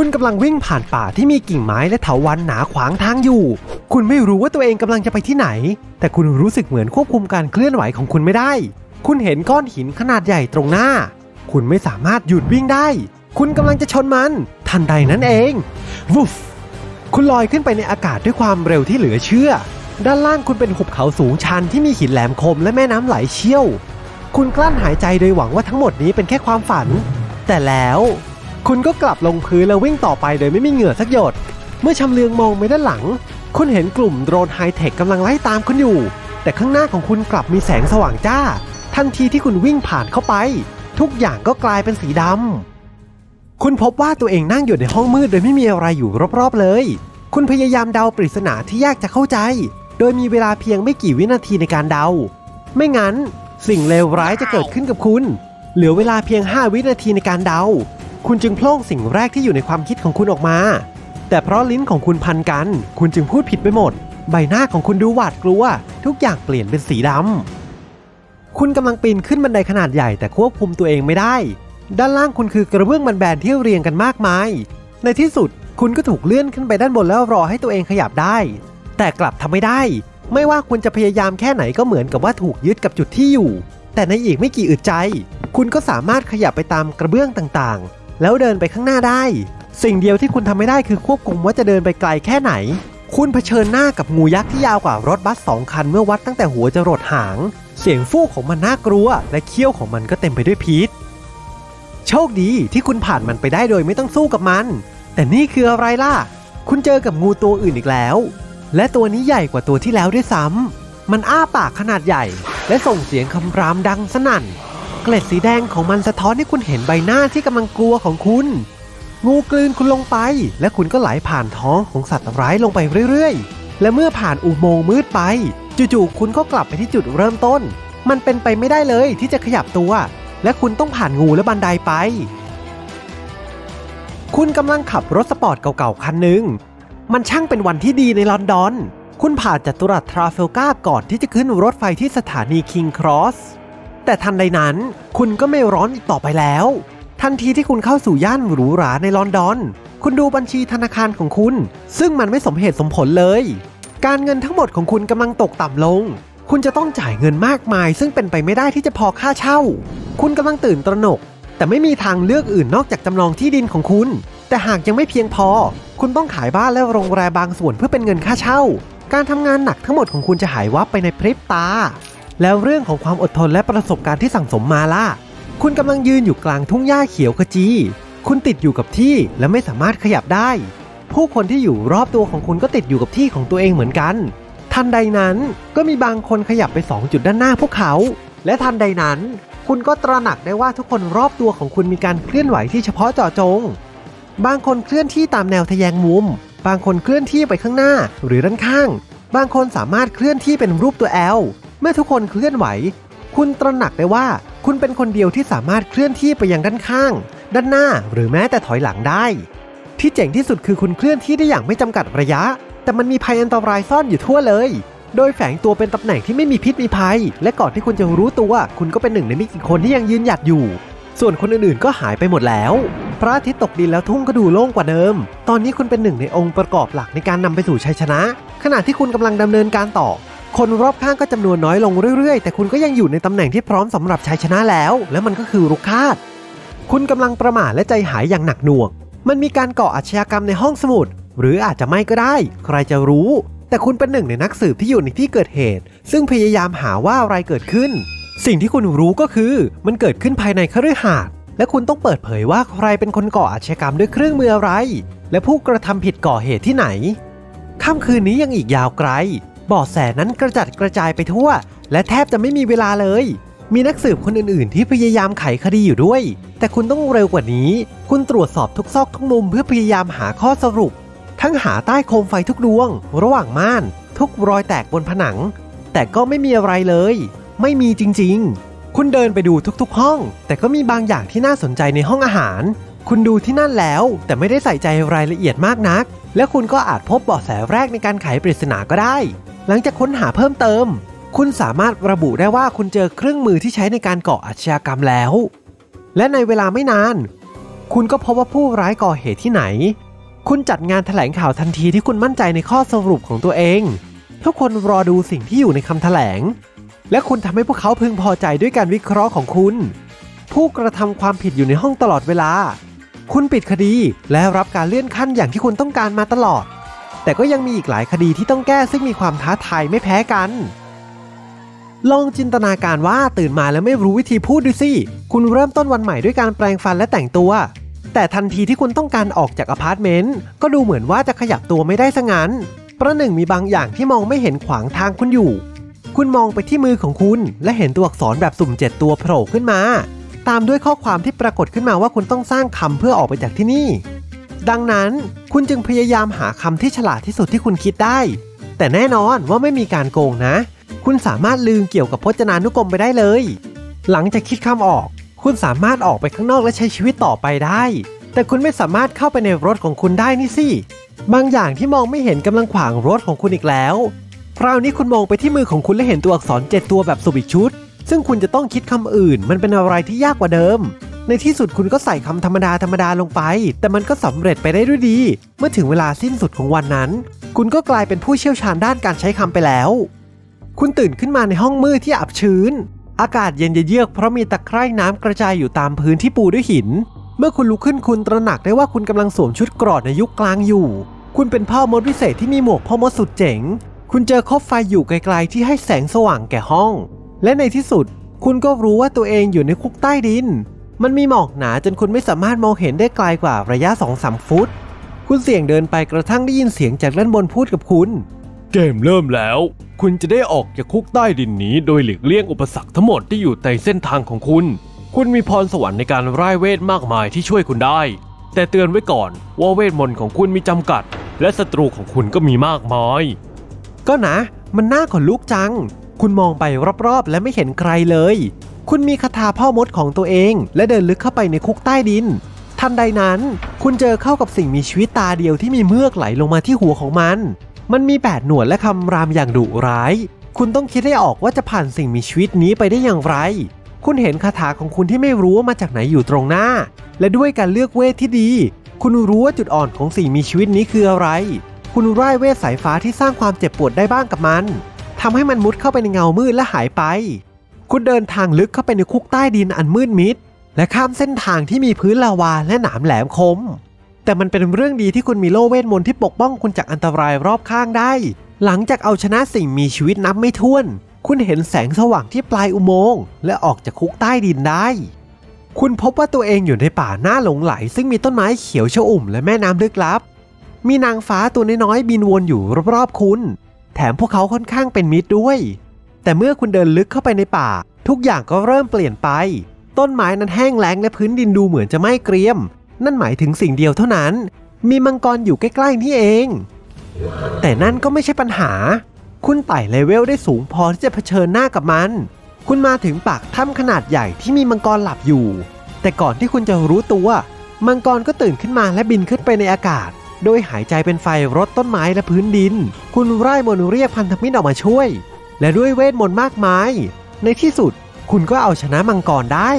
คุณกำลังวิ่งผ่านป่าที่มีกิ่งไม้และเถาวัลย์หนาขวางทางอยู่ คุณไม่รู้ว่าตัวเองกำลังจะไปที่ไหน แต่คุณรู้สึกเหมือนควบคุมการเคลื่อนไหวของคุณไม่ได้ คุณเห็นก้อนหินขนาดใหญ่ตรงหน้า คุณไม่สามารถหยุดวิ่งได้ คุณกำลังจะชนมัน ทันใดนั้นเองวุฟคุณลอยขึ้นไปในอากาศด้วยความเร็วที่เหลือเชื่อ ด้านล่างคุณเป็นหุบเขาสูงชันที่มีหินแหลมคมและแม่น้ำไหลเชี่ยว คุณกลั้นหายใจโดยหวังว่าทั้งหมดนี้เป็นแค่ความฝัน แต่แล้ว คุณก็กลับลงพื้นแล้ววิ่งต่อไปโดยไม่มีเหงื่อสักหยด เมื่อชำเลืองมองไปด้านหลัง คุณเห็นกลุ่มโดรนไฮเทคกำลังไล่ตามคุณอยู่ แต่ข้างหน้าของคุณกลับมีแสงสว่างจ้า ทันทีที่คุณวิ่งผ่านเข้าไป ทุกอย่างก็กลายเป็นสีดำคุณพบว่าตัวเองนั่งอยู่ในห้องมืดโดยไม่มีอะไรอยู่รอบๆเลย คุณพยายามเดาปริศนาที่ยากจะเข้าใจ โดยมีเวลาเพียงไม่กี่วินาทีในการเดา ไม่งั้น สิ่งเลวร้ายจะเกิดขึ้นกับคุณ เหลือเวลาเพียง 5 วินาทีในการเดา คุณจึงโพล่งสิ่งแรกที่อยู่ในความคิดของคุณออกมา แต่เพราะลิ้นของคุณพันกัน คุณจึงพูดผิดไปหมด ใบหน้าของคุณดูหวาดกลัว ทุกอย่างเปลี่ยนเป็นสีดำคุณกำลังปีนขึ้นบันไดขนาดใหญ่แต่ควบคุมตัวเองไม่ได้ ด้านล่างคุณคือกระเบื้องแบนๆที่เรียงกันมากมาย ในที่สุดคุณก็ถูกเลื่อนขึ้นไปด้านบนแล้วรอให้ตัวเองขยับได้ แต่กลับทำไม่ได้ ไม่ว่าคุณจะพยายามแค่ไหนก็เหมือนกับว่าถูกยึดกับจุดที่อยู่ แต่ในอีกไม่กี่อึดใจ คุณก็สามารถขยับไปตามกระเบื้องต่างๆ แล้วเดินไปข้างหน้าได้ สิ่งเดียวที่คุณทำไม่ได้คือควบคุมว่าจะเดินไปไกลแค่ไหน คุณเผชิญหน้ากับงูยักษ์ที่ยาวกว่ารถบัสสองคันเมื่อวัดตั้งแต่หัวจรดหาง เสียงฟูกของมันน่ากลัว และเขี้ยวของมันก็เต็มไปด้วยพิษโชคดีที่คุณผ่านมันไปได้โดยไม่ต้องสู้กับมัน แต่นี่คืออะไรล่ะ คุณเจอกับงูตัวอื่นอีกแล้ว และตัวนี้ใหญ่กว่าตัวที่แล้วด้วยซ้ำมันอ้าปากขนาดใหญ่ และส่งเสียงคำรามดังสนั่น เกล็ดสีแดงของมันสะท้อนให้คุณเห็นใบหน้าที่กำลังกลัวของคุณ งูกลืนคุณลงไป และคุณก็ไหลผ่านท้องของสัตว์ร้ายลงไปเรื่อยๆ และเมื่อผ่านอุโมงค์มืดไป จู่ๆคุณก็กลับไปที่จุดเริ่มต้น มันเป็นไปไม่ได้เลยที่จะขยับตัว และคุณต้องผ่านงูและบันไดไป คุณกำลังขับรถสปอร์ตเก่าๆคันหนึ่งมันช่างเป็นวันที่ดีในลอนดอน คุณผ่านจัตุรัสทราฟัลการ์ก่อนที่จะขึ้นรถไฟที่สถานีคิงครอส แต่ทันใดนั้นคุณก็ไม่ร้อนอีกต่อไปแล้ว ทันทีที่คุณเข้าสู่ย่านหรูหราในลอนดอน คุณดูบัญชีธนาคารของคุณ ซึ่งมันไม่สมเหตุสมผลเลย การเงินทั้งหมดของคุณกำลังตกต่ำลง คุณจะต้องจ่ายเงินมากมาย ซึ่งเป็นไปไม่ได้ที่จะพอค่าเช่า คุณกำลังตื่นตระหนก แต่ไม่มีทางเลือกอื่นนอกจากจำนองที่ดินของคุณ แต่หากยังไม่เพียงพอ คุณต้องขายบ้านและโรงแรมบางส่วนเพื่อเป็นเงินค่าเช่า การทำงานหนักทั้งหมดของคุณจะหายวับไปในพริบตา แล้วเรื่องของความอดทนและประสบการณ์ที่สั่งสมมาล่ะ คุณกำลังยืนอยู่กลางทุ่งหญ้าเขียวขจี คุณติดอยู่กับที่และไม่สามารถขยับได้ ผู้คนที่อยู่รอบตัวของคุณก็ติดอยู่กับที่ของตัวเองเหมือนกัน ทันใดนั้นก็มีบางคนขยับไป 2 จุดด้านหน้าพวกเขา และทันใดนั้น คุณก็ตระหนักได้ว่าทุกคนรอบตัวของคุณมีการเคลื่อนไหวที่เฉพาะเจาะจง บางคนเคลื่อนที่ตามแนวทะแยงมุม บางคนเคลื่อนที่ไปข้างหน้าหรือด้านข้าง บางคนสามารถเคลื่อนที่เป็นรูปตัว L เมื่อทุกคนเคลื่อนไหว คุณตระหนักได้ว่า คุณเป็นคนเดียวที่สามารถเคลื่อนที่ไปยังด้านข้าง ด้านหน้าหรือแม้แต่ถอยหลังได้ ที่เจ๋งที่สุดคือคุณเคลื่อนที่ได้อย่างไม่จำกัดระยะ แต่มันมีภัยอันตรายซ่อนอยู่ทั่วเลย โดยแฝงตัวเป็นตำแหน่งที่ไม่มีพิษมีภัย และก่อนที่คุณจะรู้ตัว คุณก็เป็นหนึ่งในไม่กี่คนที่ยังยืนหยัดอยู่ ส่วนคนอื่นๆ ก็หายไปหมดแล้วพระอาทิตย์ตกดินแล้วทุ่งก็ดูโล่งกว่าเดิม ตอนนี้คุณเป็นหนึ่งในองค์ประกอบหลักในการนำไปสู่ชัยชนะ ขณะที่คุณกำลังดำเนินการต่อ คนรอบข้างก็จำนวนน้อยลงเรื่อยๆ แต่คุณก็ยังอยู่ในตำแหน่งที่พร้อมสำหรับชัยชนะแล้ว และมันก็คือรุกคาด คุณกำลังประมาทและใจหายอย่างหนักหน่วง มันมีการก่ออาชญากรรมในห้องสมุด หรืออาจจะไม่ก็ได้ ใครจะรู้ แต่คุณเป็นหนึ่งในนักสืบที่อยู่ในที่เกิดเหตุ ซึ่งพยายามหาว่าอะไรเกิดขึ้น สิ่งที่คุณรู้ก็คือ มันเกิดขึ้นภายในคฤหาสน์และคุณต้องเปิดเผยว่าใครเป็นคนก่ออาชญากรรมด้วยเครื่องมืออะไร และผู้กระทำผิดก่อเหตุที่ไหนค่ำคืนนี้ยังอีกยาวไกล บาะแสนั้นกระจัดกระจายไปทั่ว และแทบจะไม่มีเวลาเลย มีนักสืบคนอื่นๆ ที่พยายามไขคดีอยู่ด้วย แต่คุณต้องเร็วกว่านี้ คุณตรวจสอบทุกซอกทุกมุมเพื่อพยายามหาข้อสรุป ทั้งหาใต้โคมไฟทุกดวง ระหว่างม่าน ทุกรอยแตกบนผนัง แต่ก็ไม่มีอะไรเลย ไม่มีจริงๆ คุณเดินไปดูทุกๆ ห้อง แต่ก็มีบางอย่างที่น่าสนใจในห้องอาหาร คุณดูที่นั่นแล้ว แต่ไม่ได้ใส่ใจรายละเอียดมากนัก และคุณก็อาจพบเบาะแสแรกในการไขปริศนาก็ได้ หลังจากค้นหาเพิ่มเติม คุณสามารถระบุได้ว่าคุณเจอเครื่องมือที่ใช้ในการก่ออาชญากรรมแล้ว และในเวลาไม่นาน คุณก็พบว่าผู้ร้ายก่อเหตุที่ไหน คุณจัดงานแถลงข่าวทันทีที่คุณมั่นใจในข้อสรุปของตัวเอง ทุกคนรอดูสิ่งที่อยู่ในคำแถลง และคุณทำให้พวกเขาพึงพอใจด้วยการวิเคราะห์ของคุณ ผู้กระทำความผิดอยู่ในห้องตลอดเวลา คุณปิดคดีและรับการเลื่อนขั้นอย่างที่คุณต้องการมาตลอด แต่ก็ยังมีอีกหลายคดีที่ต้องแก้ซึ่งมีความท้าทายไม่แพ้กัน ลองจินตนาการว่าตื่นมาแล้วไม่รู้วิธีพูดดูสิ คุณเริ่มต้นวันใหม่ด้วยการแปรงฟันและแต่งตัว แต่ทันทีที่คุณต้องการออกจากอพาร์ตเมนต์ก็ดูเหมือนว่าจะขยับตัวไม่ได้ซะงั้น ประหนึ่งมีบางอย่างที่มองไม่เห็นขวางทางคุณอยู่ คุณมองไปที่มือของคุณ และเห็นตัวอักษรแบบสุ่มเจ็ดตัวโผล่ขึ้นมา ตามด้วยข้อความที่ปรากฏขึ้นมาว่าคุณต้องสร้างคำเพื่อออกไปจากที่นี่ ดังนั้นคุณจึงพยายามหาคำที่ฉลาดที่สุดที่คุณคิดได้ แต่แน่นอนว่าไม่มีการโกงนะ คุณสามารถลืมเกี่ยวกับพจนานุกรมไปได้เลย หลังจากคิดคำออก คุณสามารถออกไปข้างนอกและใช้ชีวิตต่อไปได้ แต่คุณไม่สามารถเข้าไปในรถของคุณได้นี่สิบางอย่างที่มองไม่เห็นกำลังขวางรถของคุณอีกแล้ว คราวนี้คุณมองไปที่มือของคุณและเห็นตัวอักษรเจ็ดตัวแบบสุบิกชุด ซึ่งคุณจะต้องคิดคำอื่น มันเป็นอะไรที่ยากกว่าเดิม ในที่สุดคุณก็ใส่คำธรรมดาธรรมดาลงไป แต่มันก็สำเร็จไปได้ด้วยดี เมื่อถึงเวลาสิ้นสุดของวันนั้น คุณก็กลายเป็นผู้เชี่ยวชาญด้านการใช้คำไปแล้ว คุณตื่นขึ้นมาในห้องมืดที่อับชื้น อากาศเย็นเยือกเพราะมีตะไคร่น้ำกระจายอยู่ตามพื้นที่ปูด้วยหิน เมื่อคุณลุกขึ้นคุณตระหนักได้ว่าคุณกำลังสวมชุดกรอดในยุคกลางอยู่ คุณเป็นพ่อมดพิเศษที่มีหมวกพ่อมดสุดเจ๋ง คุณเจอคบไฟอยู่ไกลๆที่ให้แสงสว่างแก่ห้อง และในที่สุด คุณก็รู้ว่าตัวเองอยู่ในคุกใต้ดิน มันมีหมอกหนาจนคุณไม่สามารถมองเห็นได้ไกลกว่าระยะ 2-3 ฟุต คุณเสี่ยงเดินไปกระทั่งได้ยินเสียงจากด้านบนพูดกับคุณ เกมเริ่มแล้ว คุณจะได้ออกจากคุกใต้ดินนี้ โดยหลีกเลี่ยงอุปสรรคทั้งหมดที่อยู่ในเส้นทางของคุณ คุณมีพรสวรรค์ในการร่ายเวทมากมายที่ช่วยคุณได้ แต่เตือนไว้ก่อนว่าเวทมนต์ของคุณมีจำกัด และศัตรูของคุณก็มีมากมาย ก็นะ มันน่าขนลุกจัง คุณมองไปรอบๆ และไม่เห็นใครเลย คุณมีคาถาพ่อมดของตัวเอง และเดินลึกเข้าไปในคุกใต้ดิน ทันใดนั้น คุณเจอเข้ากับสิ่งมีชีวิตตาเดียวที่มีเมือกไหลลงมาที่หัวของมัน มันมีแปดหนวดและคำรามอย่างดุร้าย คุณต้องคิดให้ออกว่าจะผ่านสิ่งมีชีวิตนี้ไปได้อย่างไร คุณเห็นคาถาของคุณที่ไม่รู้ว่ามาจากไหนอยู่ตรงหน้า และด้วยการเลือกเวทที่ดี คุณรู้ว่าจุดอ่อนของสิ่งมีชีวิตนี้คืออะไร คุณร่ายเวทสายฟ้าที่สร้างความเจ็บปวดได้บ้างกับมันทำให้มันมุดเข้าไปในเงามืดและหายไป คุณเดินทางลึกเข้าไปในคุกใต้ดินอันมืดมิด และข้ามเส้นทางที่มีพื้นลาวาและหนามแหลมคม แต่มันเป็นเรื่องดีที่คุณมีโล่เวทมนต์ที่ปกป้องคุณจากอันตรายรอบข้างได้ หลังจากเอาชนะสิ่งมีชีวิตนับไม่ถ้วน คุณเห็นแสงสว่างที่ปลายอุโมงค์และออกจากคุกใต้ดินได้ คุณพบว่าตัวเองอยู่ในป่าหน้าหลงไหล ซึ่งมีต้นไม้เขียวชอุ่มและแม่น้ำลึกลับ มีนางฟ้าตัวน้อยๆบินวนอยู่รอบๆคุณ แถมพวกเขาค่อนข้างเป็นมิตรด้วย แต่เมื่อคุณเดินลึกเข้าไปในป่า ทุกอย่างก็เริ่มเปลี่ยนไป ต้นไม้นั้นแห้งแล้งและพื้นดินดูเหมือนจะไม่เกรียม นั่นหมายถึงสิ่งเดียวเท่านั้น มีมังกรอยู่ใกล้ๆนี่เอง แต่นั่นก็ไม่ใช่ปัญหา คุณไต่เลเวลได้สูงพอที่จะเผชิญหน้ากับมัน คุณมาถึงปากถ้ำขนาดใหญ่ที่มีมังกรหลับอยู่ แต่ก่อนที่คุณจะรู้ตัว มังกรก็ตื่นขึ้นมาและบินขึ้นไปในอากาศ โดยหายใจเป็นไฟรดต้นไม้และพื้นดิน คุณไร่มนเรียกพันธมิตรออกมาช่วย และด้วยเวทมนต์มากมาย ในที่สุดคุณก็เอาชนะมังกรได้